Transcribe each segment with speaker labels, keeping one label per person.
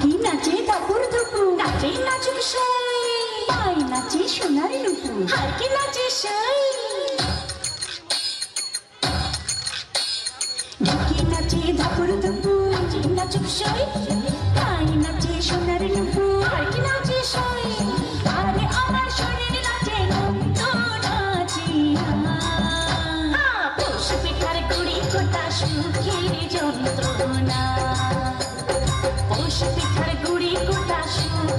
Speaker 1: কি নাচে তাপুর ধুপু নাচে নাচুক সাই। তাই নাচে সোনার লুপু আর কি নাচে সাই। কি নাচে ধাপুর ধুপু নাচে নাচুক সাই।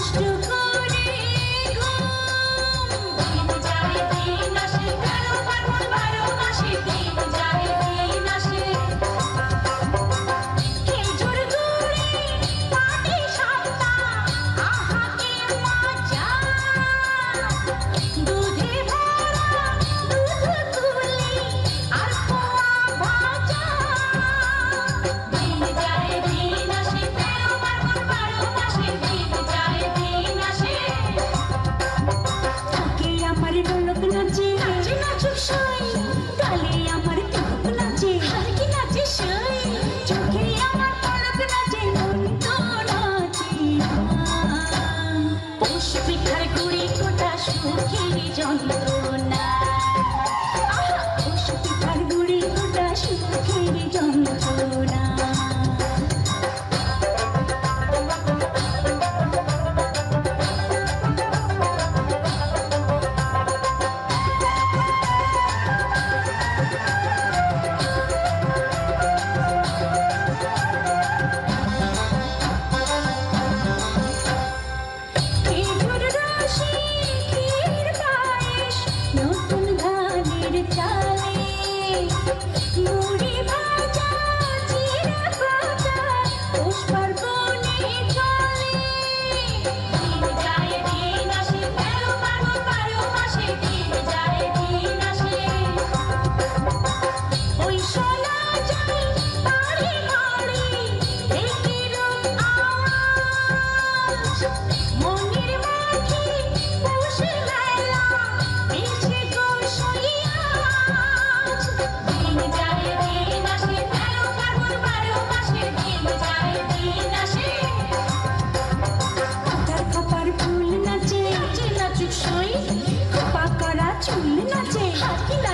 Speaker 1: still 是不是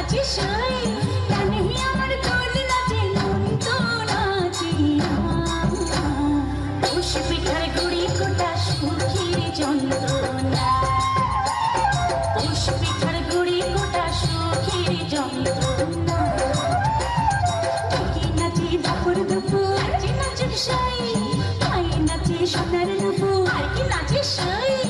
Speaker 1: নাচে সাই জানি আমার দোল নাচে নরি তো নাচে তুষ পিঠার গুড়ি কোটা সুখীর যন্ত্রণা। তুষ পিঠার গুড়ি কোটা সুখীর দুপুর দুপুর নাচে নাচে সাই সোনার রূপ আর কি নাচে সাই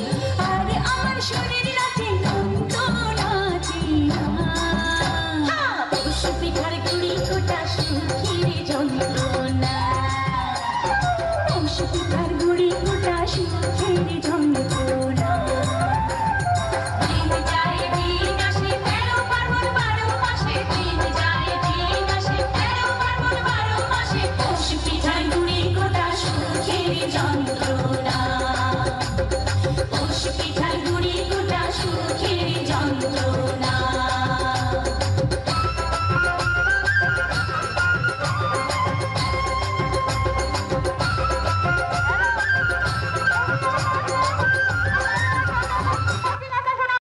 Speaker 1: অসুখ তার গুড়ি ফুটাস হেরি ধন্য